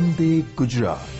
Vande Gujarat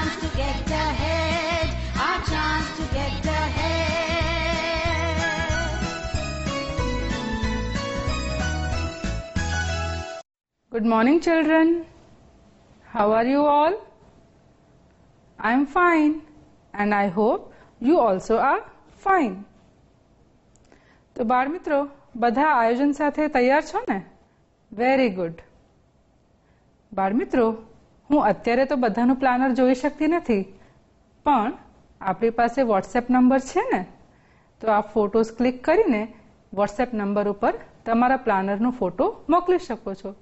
chance to get ahead. Our chance to get ahead. Good morning, children. How are you all? I am fine, and I hope you also are fine. તો બાળ મિત્રો બધા આયોજન સાથે તૈયાર છો ને વેરી ગુડ બાળ મિત્રો હું અત્યારે તો બધાનું પ્લાનર જોઈ શકતી નથી. પણ આપણી પાસે વોટ્સએપ નંબર છે ને, તો આ ફોટોસ ક્લિક કરીને વોટ્સએપ નંબર ઉપર તમારા પ્લાનરનો ફોટો મોકલી શકો છો.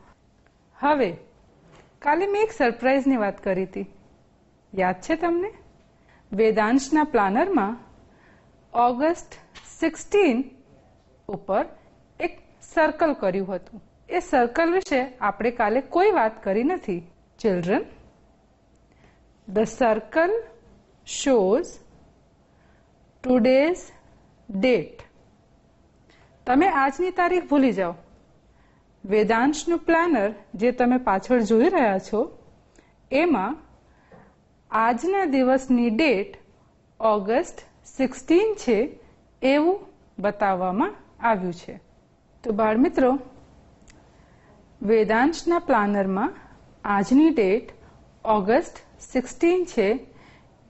હવે, કાલે મેં એક સરપ્રાઈઝની વાત કરી હતી. યાદ છે તમને? વેદાંશના પ્લાનરમાં ઓગસ્ટ સિક્સટીન ઉપર એક સર્કલ કર્યું હતું. એ સર્કલ વિશે આપણે કાલે કોઈ વાત કરી નથી. Children the circle shows today's date તમે આજની તારીખ ભૂલી જાઓ. વેદાંશનું પ્લાનર જે તમે પાછળ જોઈ રહ્યા છો, એમાં આજના દિવસની ડેટ ઓગસ્ટ સિક્સટીન છે એવું બતાવવામાં આવ્યું છે. તો બાળમિત્રો, વેદાંશના પ્લાનરમાં આજની ડેટ ઓગસ્ટ સિક્સટીન છે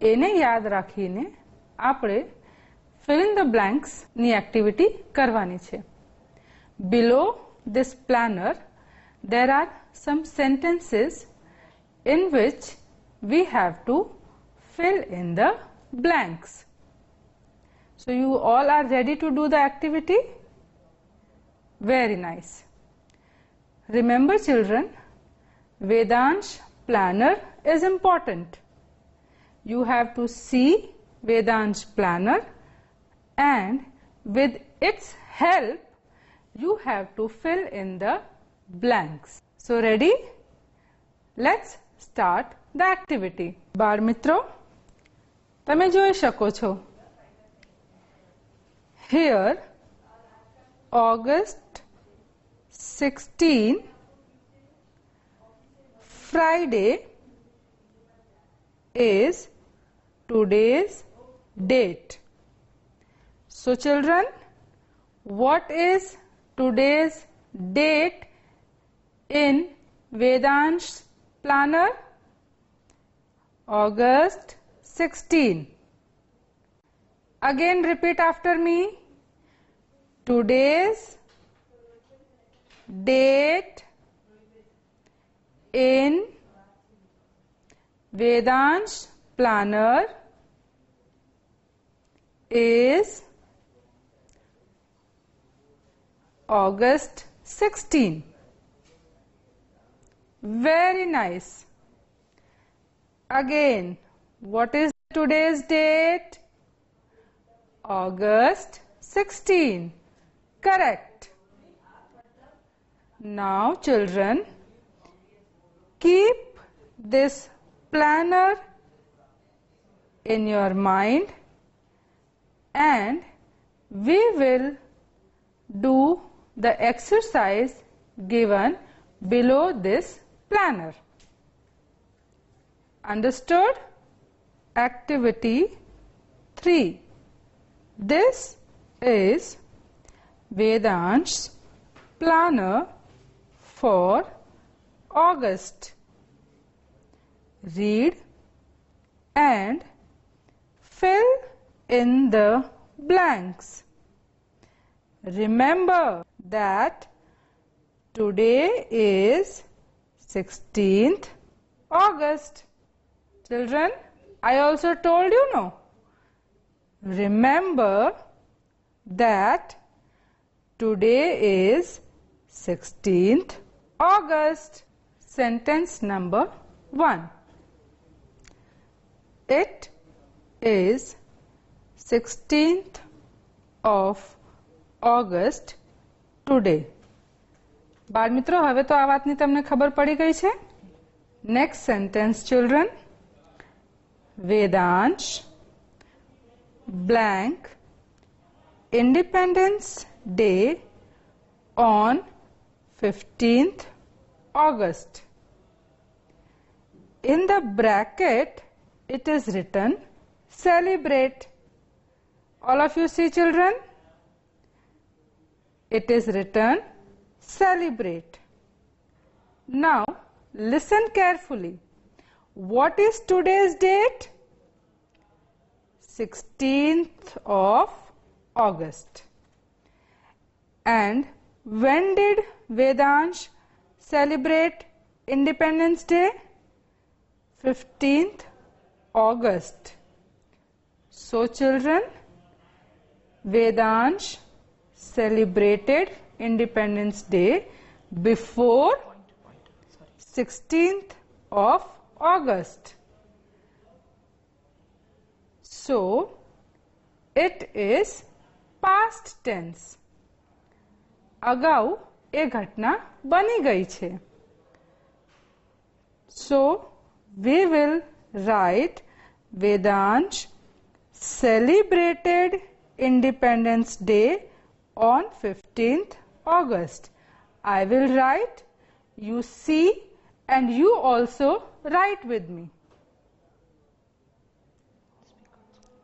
એને યાદ રાખીને આપણે fill in the blanks ની એક્ટિવિટી કરવાની છે below this planner there are some sentences in which we have to fill in the blanks so you all are ready to do the activity very nice remember children vedansh planner is important you have to see vedansh planner and with its help you have to fill in the blanks. So ready? Let's start the activity. બાળ મિત્રો તમે જોઈ શકો છો here August 16 Friday is today's date. So children, what is today's date in Vedansh planner? August 16. Again repeat after me. Today's date in Vedansh planner is August 16. Very nice. Again, What is today's date? August 16. Correct. Now, children, keep this planner in your mind and we will do the exercise given below this planner. Understood? Activity 3. This is Vedansh's planner for August. Read and fill in the blanks. Remember that today is 16th August. Children, I also told you no. Remember that today is 16th August. Sentence number 1. It is 16th of August today. બાળ મિત્રો હવે તો આ વાતની તમને ખબર પડી ગઈ છે next sentence children Vedansh blank Independence Day on 15th August. In the bracket, it is written celebrate. All of you see children? It is written celebrate. Now, listen carefully. What is today's date? 16th of August. And when did Vedansh celebrate Independence Day? 15th August. So, children, Vedansh celebrated Independence Day before 16th of August. So, it is past tense. Agao એ ઘટના બની ગઈ છે સો we will write Vedansh celebrated Independence Day on 15th August. I will write, you see and you also write with me.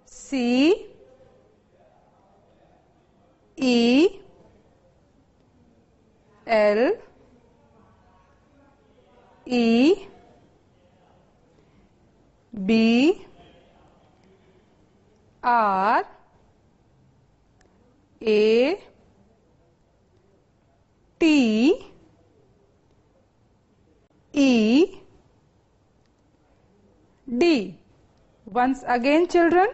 C E L E B R A T E D. Once again, children.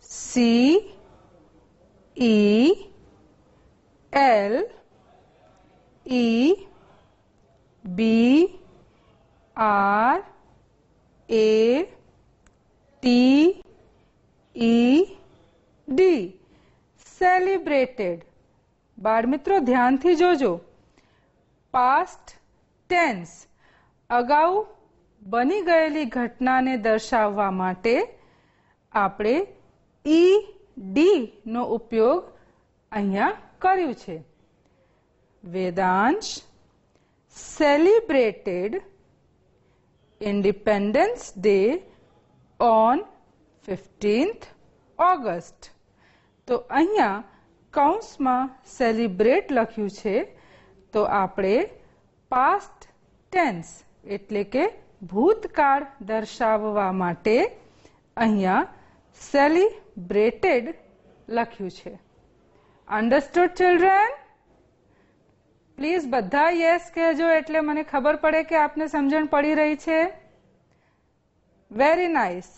C E L E B, R, A, T E D. Celebrated બાળ મિત્રો ધ્યાનથી જોજો. Past tense અગાઉ બની ગયેલી ઘટનાને દર્શાવવા માટે આપણે ઈ ડી નો ઉપયોગ અહીંયા કર્યું છે Vedansh celebrated Independence Day on fifteenth August તો અહીંયા કૌંસમાં સેલિબ્રેટ લખ્યું છે તો આપણે પાસ્ટ ટેન્સ એટલે કે ભૂતકાળ દર્શાવવા માટે અહીંયા સેલિબ્રેટેડ લખ્યું છે અન્ડરસ્ટુડ ચિલ્ડ્રન પ્લીઝ બધા યસ કહેજો એટલે મને ખબર પડે કે આપને સમજણ પડી રહી છે very nice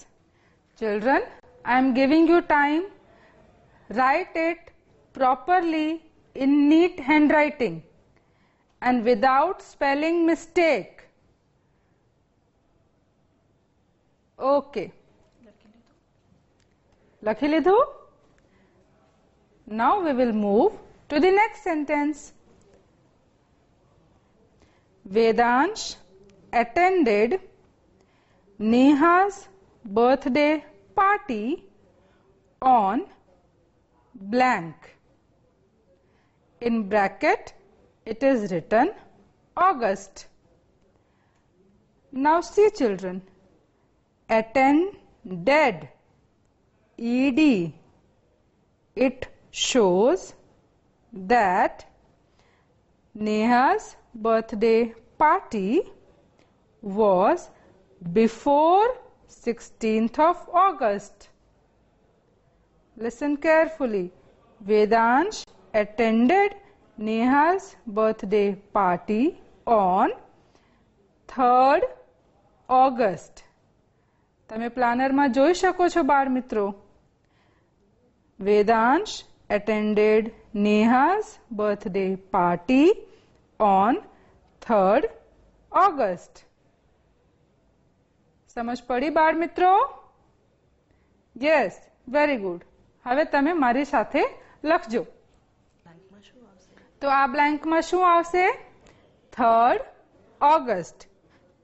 children I am giving you time write it properly in neat handwriting and without spelling mistake. Okay લખી લીધું Now we will move to the next sentence. Vedansh attended Neha's birthday party on blank. In bracket it is written August. Now see children, attend dead ed, it shows that Neha's birthday party was before 16th of August. Listen carefully. Vedansh attended Neha's birthday party on 3rd August. તમે પ્લાનરમાં જોઈ શકો છો બાળ મિત્રો Vedansh attended Neha's birthday party on 3rd August. સમજ પડી બાળ મિત્રો યસ વેરી ગુડ હવે તમે મારી સાથે લખજો તો આ બ્લેન્કમાં શું આવશે third August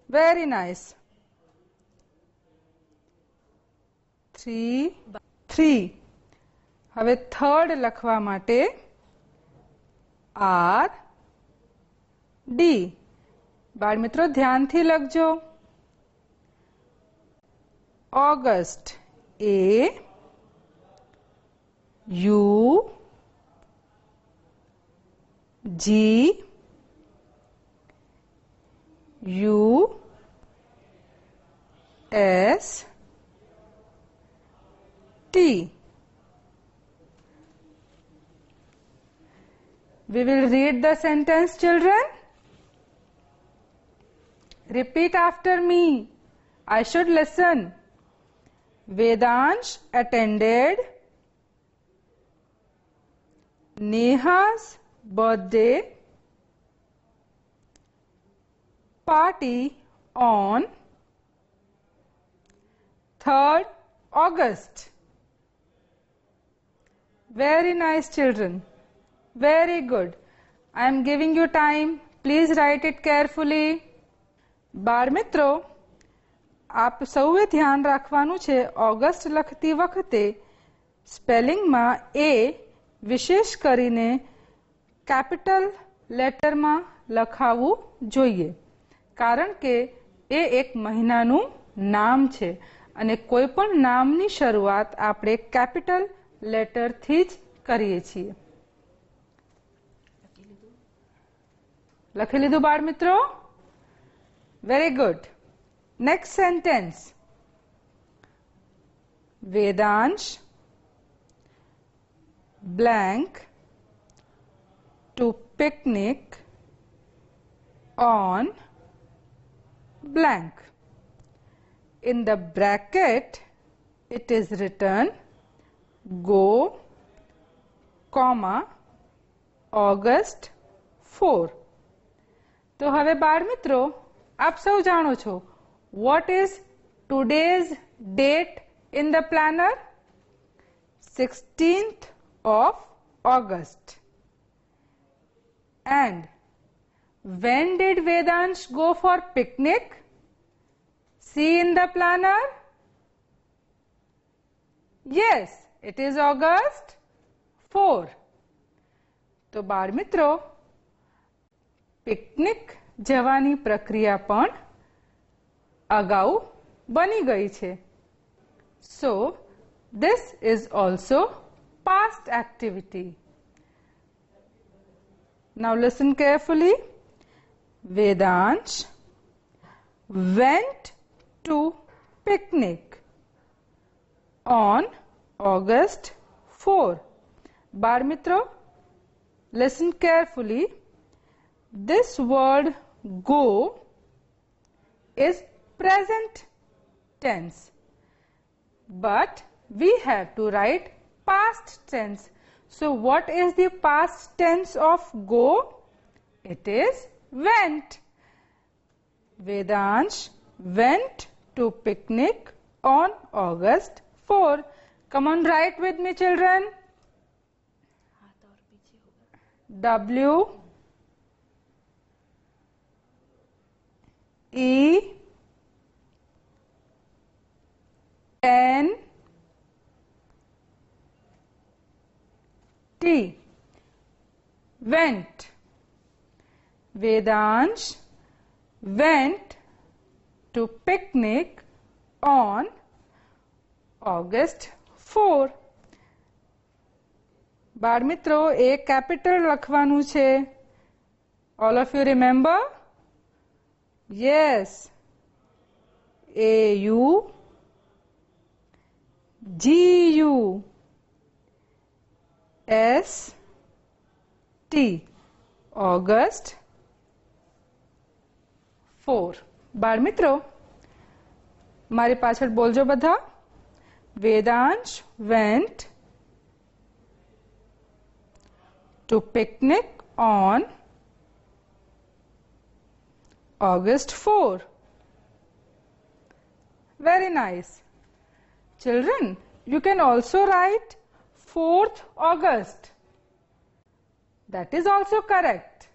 very nice three three હવે થર્ડ લખવા માટે આર ડી બાળ મિત્રો ધ્યાનથી લખજો August A U G U S We will read the sentence children. Repeat after me. I should listen. Vedansh attended Neha's birthday party on 3rd August. Very nice children. Very good. I am giving you time. Please write it carefully. બાળ મિત્રો આપ સૌએ ધ્યાન રાખવાનું છે August લખતી વખતે સ્પેલિંગમાં એ વિશેષ કરીને કેપિટલ લેટરમાં લખાવવું જોઈએ કારણ કે એ એક મહિનાનું નામ છે અને કોઈ પણ નામની શરૂઆત આપણે કેપિટલ લેટરથી જ કરીએ છીએ લખી લીધું બાળ મિત્રો very good next sentence Vedansh blank to picnic on blank. In the bracket, it is written go, comma, August 4. તો હવે બાળ મિત્રો આપ સૌ જાણો છો what is today's date in the planner 16th of August. And when did Vedansh go for picnic? See in the planner? Yes, it is August 4. તો બાળ મિત્રો પિકનિક જવાની પ્રક્રિયા પણ અગાઉ બની ગઈ છે સો this is also past activity. Now listen carefully. Vedansh went to picnic on August 4. બાળ મિત્રો listen carefully. This word go is present tense. But we have to write past tense. So what is the past tense of go? It is went. Vedansh went to picnic on August 4. Come on, write with me, children. W E N T went Vedansh went to picnic on August 4 બાળ મિત્રો એ capital લખવાનું છે all of you remember yes A U G U S T August four બાળ મિત્રો મારી પાછળ બોલજો બધા Vedansh went to picnic on August 4. Very nice. Children, you can also write 4th August. That is also correct.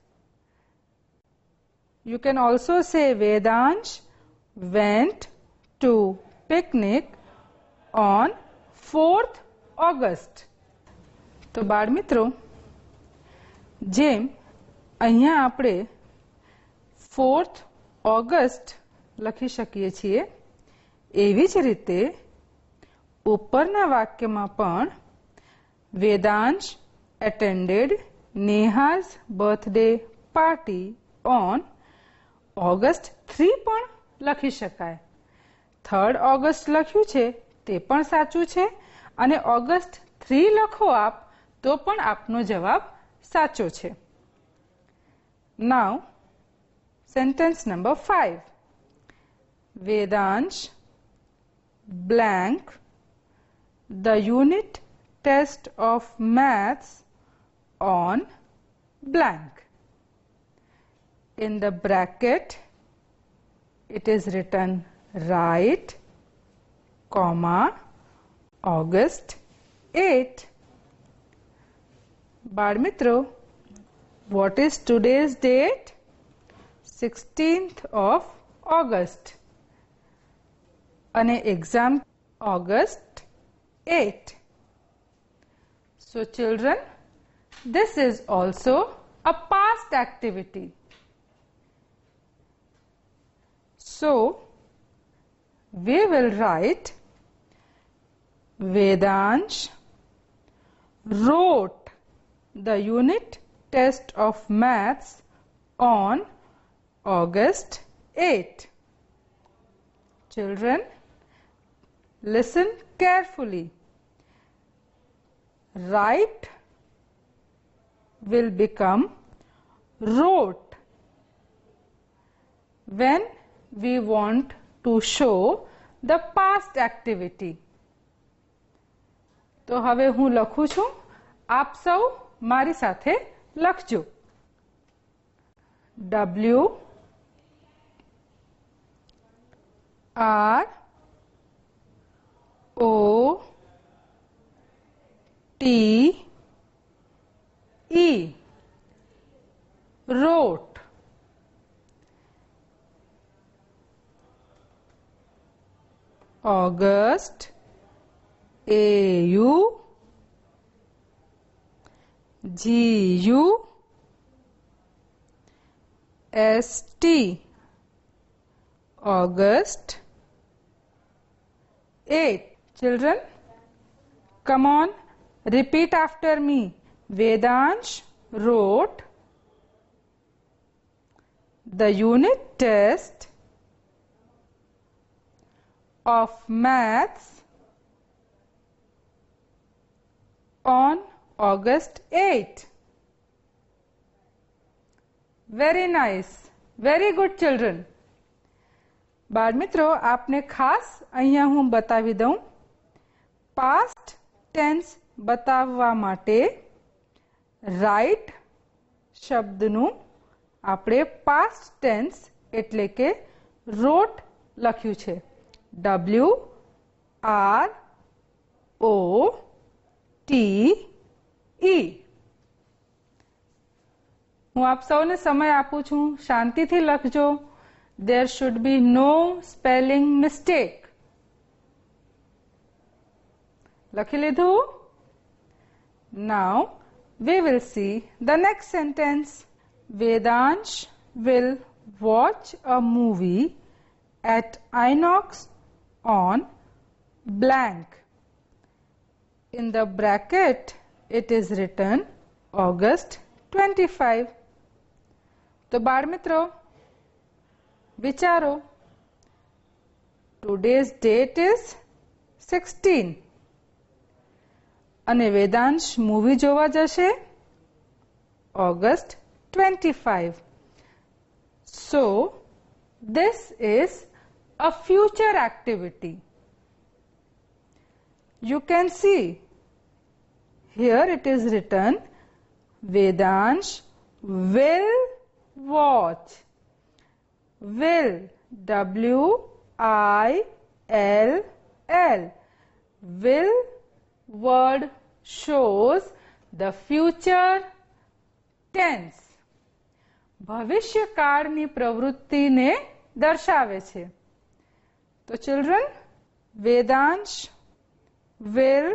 You can also say Vedansh went to picnic on 4th August. તો બાળ મિત્રો જેમ અહીંયા આપણે ફોર્થ ઓગસ્ટ લખી શકીએ છીએ. એવી જ રીતે ઉપરના વાક્યમાં પણ Vedansh attended Neha's birthday party on August three પણ લખી શકાય. થર્ડ ઓગસ્ટ લખ્યું છે તે પણ સાચું છે અને ઓગસ્ટ થ્રી લખો આપ તો પણ આપનો જવાબ સાચો છે. નાવ Sentence number 5. Vedansh blank the unit test of maths on blank. In the bracket it is written right comma August 8. Barmitro, what is today's date? 16th of august. અને exam august 8 so children this is also a past activity. So we will write vedansh wrote the unit test of maths on August 8. Children, listen carefully. Write will become wrote when we want to show the past activity. તો હવે હું લખું છું આપ સૌ મારી સાથે લખજો W R O T E rote August A U G U S T August 8 Children, come on, repeat after me. Vedansh wrote the unit test of maths on August 8. Very nice. Very good children. બાળ મિત્રો, આપને ખાસ અહીંયા હું બતાવી દઉં. Past tense બતાવવા માટે રાઈટ શબ્દનું આપણે પાસ્ટ ટેન્સ એટલે કે રોટ લખ્યું છે. W R O T E હું આપ સૌને સમય આપું છું. શાંતિથી લખજો. દેર should be no spelling mistake લખી લીધું નાવ we will see the next sentence. Vedansh will watch a movie at Inox on blank. In the bracket, it is written August 25. તો બાળ મિત્રો વિચારો today's date is 16 અને વેદાંશ મૂવી જોવા જશે August 25 so this is a future activity you can see here it is written vedansh will watch will w i l l will word shows the future tense ભવિષ્યકાળની પ્રવૃત્તિને દર્શાવે છે તો children Vedansh will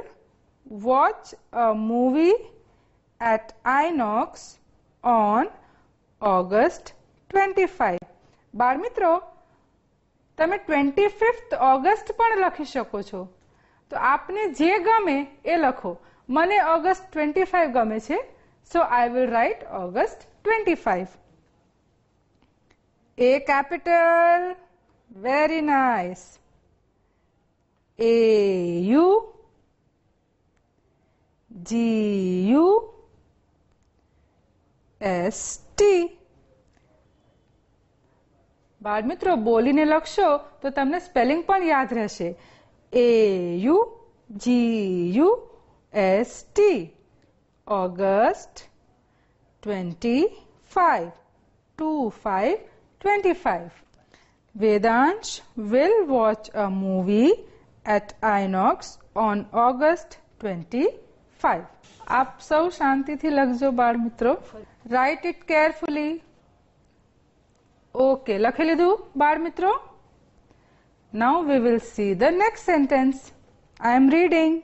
watch a movie at Inox on August 25. બાળમિત્રો તમે twenty fifth August પણ લખી શકો છો. તો આપને જે ગમે એ લખો. મને ઓગસ્ટ ટ્વેન્ટી ફાઈવ ગમે છે so I will write August twenty five A capital very nice A U G U S T બાળ મિત્રો બોલીને લખશો તો તમને સ્પેલિંગ પણ યાદ રહેશે A U G U S T August twenty five two five twenty five Vedansh will watch a movie at Inox on August 25. આપ સૌ શાંતિથી લખજો બાળ મિત્રો રાઇટ ઇટ કેરફુલી ઓકે લખી લીધું બાળ મિત્રો Now we will see the next sentence. I am reading.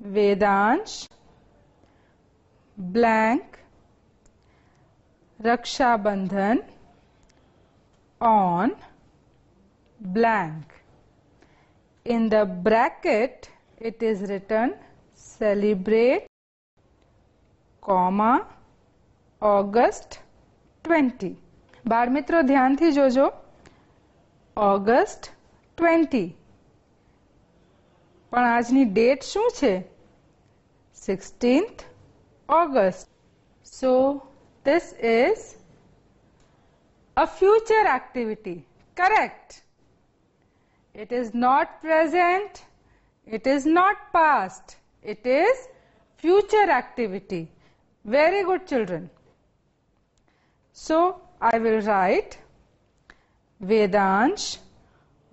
Vedansh blank Raksha Bandhan on blank. In the bracket it is written celebrate comma August 20. બાળ મિત્રો ધ્યાનથી જોજો ઓગસ્ટ ટ્વેન્ટી પણ આજની ડેટ શું છે sixteenth August so this is a future activity correct it is not present it is not past it is future activity very good children so i will write Vedansh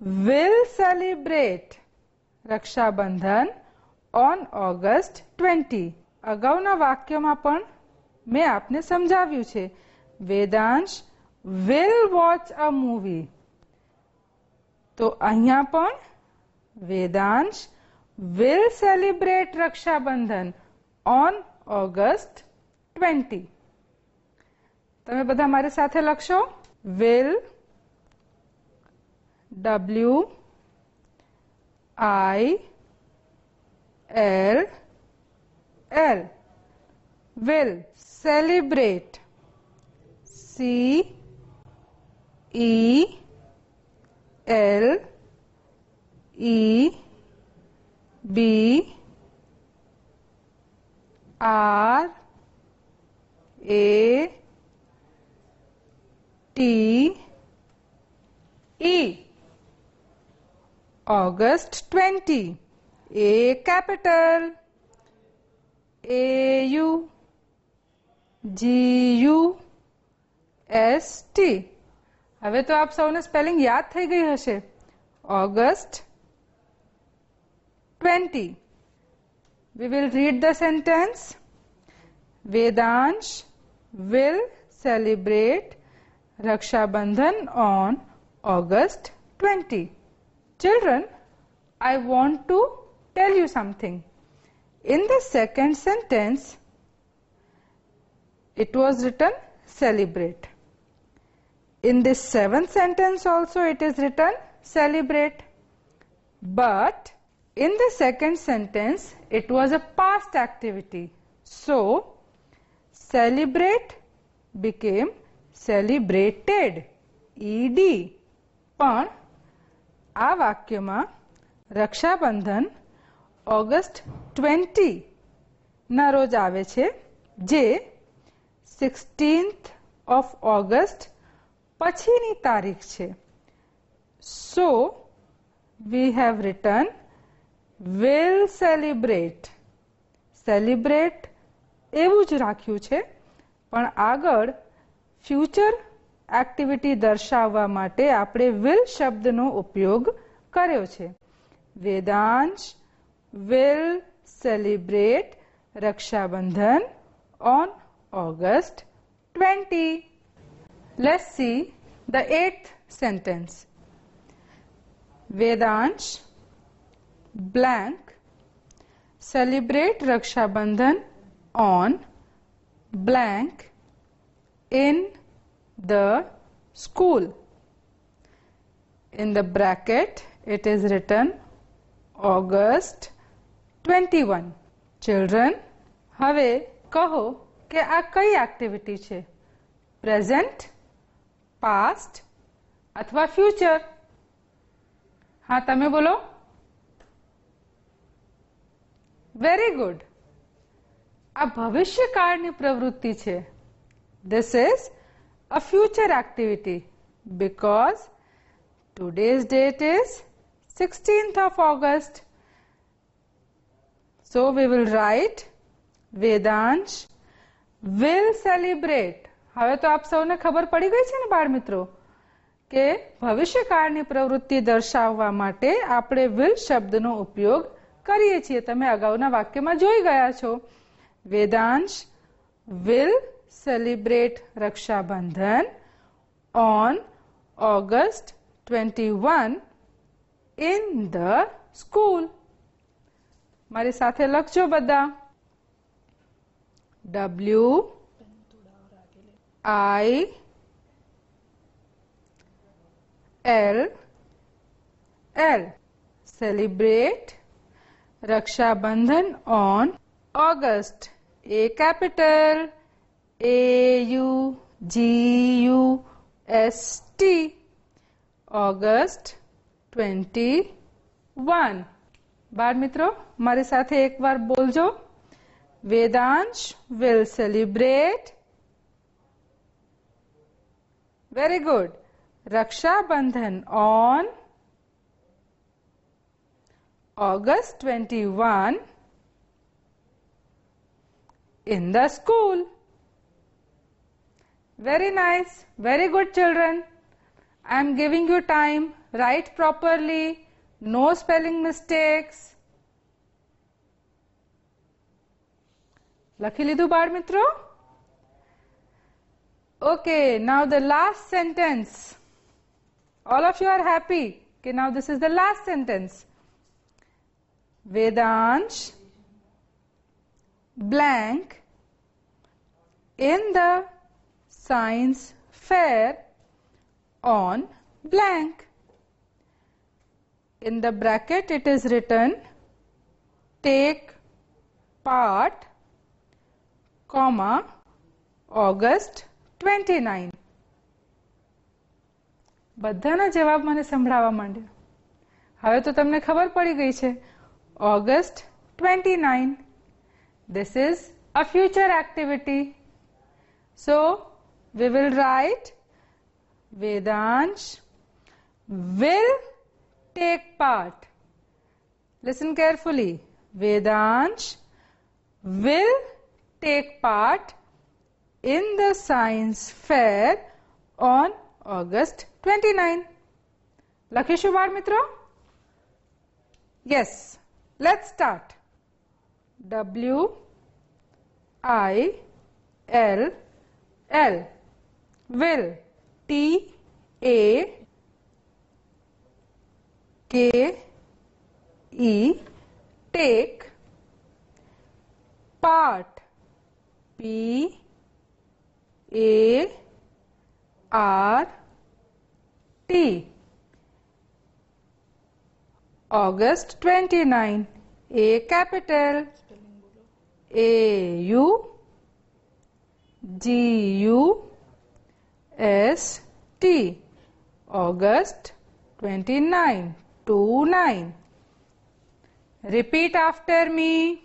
will celebrate Raksha Bandhan on August 20. અગાઉના વાક્યમાં પણ મેં આપને સમજાવ્યું છે Vedansh will watch a movie તો અહીંયા પણ Vedansh will celebrate Rakshabandhan on August 20. તમે બધા મારી સાથે લખશો will W I L L will celebrate C E L E B R A T E August 20 A capital A U G U S T હવે તો આપ સૌને સ્પેલિંગ યાદ થઈ ગઈ હશે August 20 we will read the sentence vedansh will celebrate raksha bandhan on august 20 children i want to tell you something in the second sentence it was written celebrate in this seventh sentence also it is written celebrate. But in the second sentence it was a past activity. So celebrate became celebrated. E D પણ આ વાક્યમાં Rakshabandhan August twenty ના રોજ આવે છે, જે sixteenth of August પછીની તારીખ છે. So we have written will celebrate celebrate એવું જ રાખ્યું છે. પણ આગળ ફ્યુચર એક્ટિવિટી દર્શાવવા માટે આપણે વિલ શબ્દનો ઉપયોગ કર્યો છે Vedansh will celebrate Raksha Bandhan on August twenty see the eighth sentence. Vedansh blank celebrate Raksha Bandhan on blank in the school. In the bracket it is written August 21. Children, હવે કહો કે આ કઈ activity છે present past અથવા future હા તમે બોલો વેરી ગુડ આ ભવિષ્યકાળની પ્રવૃત્તિ છે this is a future activity because today's date is 16th of August. So, we will write Vedansh will celebrate. હવે તો આપ સૌને ખબર પડી ગઈ છે ને બાળ મિત્રો કે ભવિષ્યકાળની પ્રવૃત્તિ દર્શાવવા માટે આપણે વિલ શબ્દનો ઉપયોગ કરીએ છીએ. તમે અગાઉના વાક્યમાં જોઈ ગયા છો. Vedansh will celebrate Rakshabandhan on August twenty one in the school મારી સાથે લખજો બધા W I L L celebrate Raksha Bandhan on August A capital A U G U S T August 21 બાળ મિત્રો મારી સાથે એકવાર બોલજો Vedansh will celebrate very good. Raksha Bandhan on August 21 in the school. Very nice. Very good children. I am giving you time. Write properly. No spelling mistakes. લખી લીધું બાળ મિત્રો Okay, now the last sentence. All of you are happy. Okay, now this is the last sentence. Vedansh blank in the science fair on blank. In the bracket it is written take part comma August twenty nine બધાના જવાબ મને સંભળાવા માંડ્યા હવે તો તમને ખબર પડી ગઈ છે August twenty nine this is a future activity. So, we will write Vedansh will take part. Listen carefully. Vedansh will take part in the science fair on August 29. Lucky Shubhar Yes. Let's start. W I L L will T A K E take part P A R T August 29 A capital A U G U S T August 29 2 9 Repeat after me.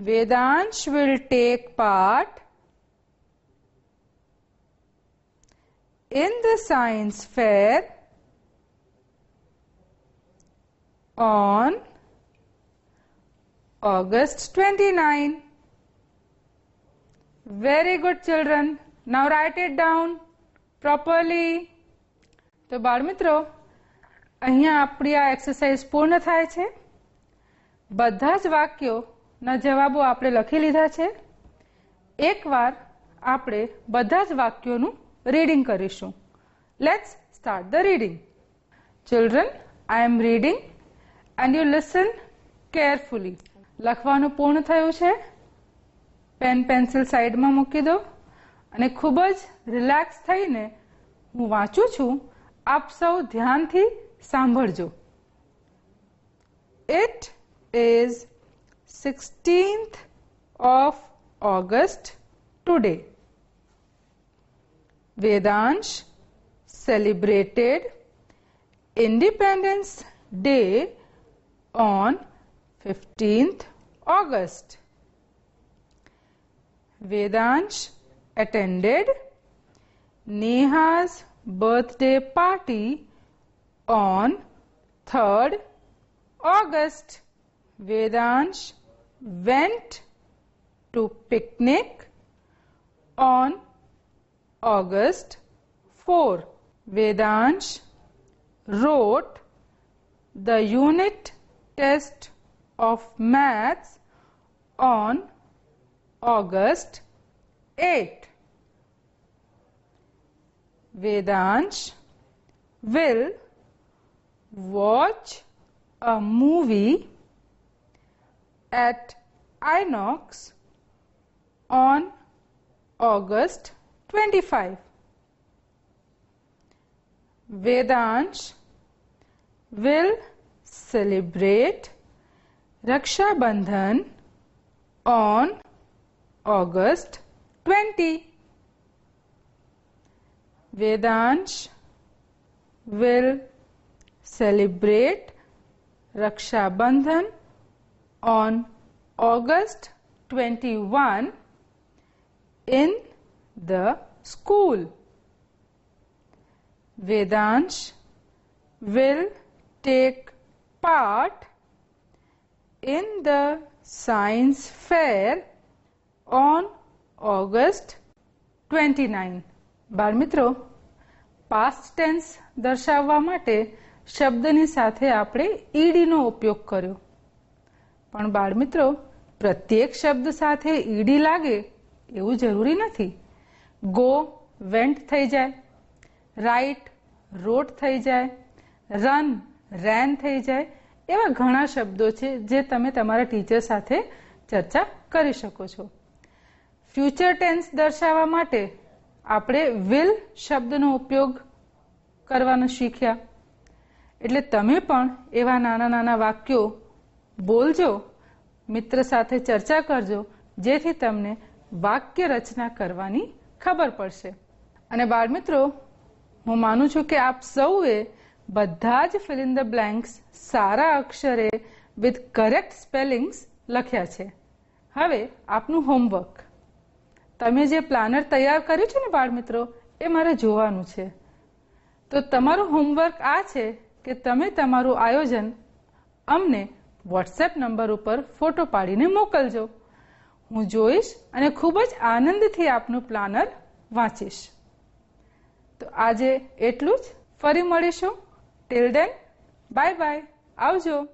Vedansh will take part in the science fair on August 29. Very good children. Now write it down properly. તો બાળમિત્રો, અહીંયા આપણી આ exercise પૂર્ણ થાય છે. બધા જ વાક્યોના જવાબો આપણે લખી લીધા છે. એકવાર આપણે બધા જ વાક્યોનું રીડિંગ કરીશું. Let's start the reading children I am reading and you listen carefully લખવાનું પૂર્ણ થયું છે. પેન પેન્સિલ સાઈડમાં મૂકી દો. અને ખૂબ જ રિલેક્સ થઈને હું વાંચું છું. આપ સૌ ધ્યાનથી સાંભળજો. It is sixteenth of August today Vedansh celebrated Independence Day on 15th August. Vedansh attended Neha's birthday party on 3rd August. Vedansh went to picnic on August 4. Vedansh wrote the unit test of maths on August 8. Vedansh will watch a movie at Inox on August 25. Vedansh will celebrate Raksha Bandhan on August 20. Vedansh will celebrate Raksha Bandhan on August 21 in the school. Vedansh will take part in the science fair on August 29. બાળમિત્રો past tense દર્શાવવા માટે શબ્દની સાથે આપણે ઈડીનો ઉપયોગ કર્યો. પણ બાળમિત્રો, પ્રત્યેક શબ્દ સાથે ઈડી લાગે એવું જરૂરી નથી. ગો વેન્ટ થઈ જાય રાઈટ રોટ થઈ જાય રન રેન થઈ જાય, એવા ઘણા શબ્દો છે જે તમે તમારા ટીચર સાથે ચર્ચા કરી શકો છો. ફ્યુચર ટેન્સ દર્શાવવા માટે આપણે વિલ શબ્દનો ઉપયોગ કરવાનો શીખ્યા. એટલે તમે પણ એવા નાના નાના વાક્યો બોલજો, મિત્ર સાથે ચર્ચા કરજો, જેથી તમને વાક્ય રચના કરવાની ખબર પડશે. અને બાળમિત્રો, હું માનું છું કે આપ સૌએ બધા જ ફિલ ઇન ધ બ્લેન્ક્સ સારા અક્ષરે વિથ કરેક્ટ સ્પેલિંગ્સ લખ્યા છે. હવે આપનું હોમવર્ક તમે જે પ્લાનર તૈયાર કર્યું છે ને બાળ મિત્રો એ મારે જોવાનું છે. તો તમારું હોમવર્ક આ છે કે તમે તમારું આયોજન અમને વોટ્સએપ નંબર ઉપર ફોટો પાડીને મોકલજો. હું જોઈશ અને ખૂબ જ આનંદથી આપનું પ્લાનર વાંચીશ. તો આજે એટલું જ. ફરી મળીશું. ટિલ દેન બાય બાય આવજો.